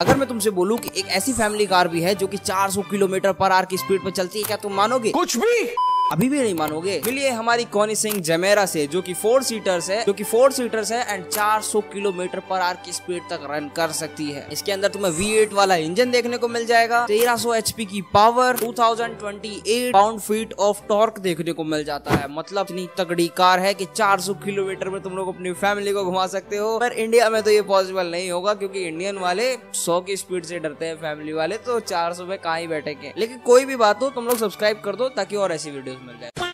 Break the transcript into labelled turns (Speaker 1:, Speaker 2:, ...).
Speaker 1: अगर मैं तुमसे बोलूँ कि एक ऐसी फैमिली कार भी है जो कि 400 किलोमीटर पर आर की स्पीड पर चलती है, क्या तुम मानोगे?
Speaker 2: कुछ भी।
Speaker 1: अभी भी नहीं मानोगे? मिलिए हमारी कॉनी सिंह जमेरा से, जो कि फोर सीटर्स है, जो कि फोर सीटर्स है एंड 400 किलोमीटर पर आर की स्पीड तक रन कर सकती है। इसके अंदर तुम्हें V8 वाला इंजन देखने को मिल जाएगा 1300 एचपी की power 2028 pound feet of torque देखने को मिल जाता है। मतलब इतनी तगड़ी कार है कि 400 किलोमीटर में तुम लोग अपनी फैमिली को घुमा सकते हो। पर इंडिया में तो ये पॉसिबल नहीं होगा, क्योंकि इंडियन वाले सौ की स्पीड से डरते हैं फैमिली वाले तो चार सौ में कहा ही बैठेंगे। लेकिन कोई भी बात हो, तुम लोग सब्सक्राइब कर दो, ताकि और ऐसी वीडियोस मिल जाए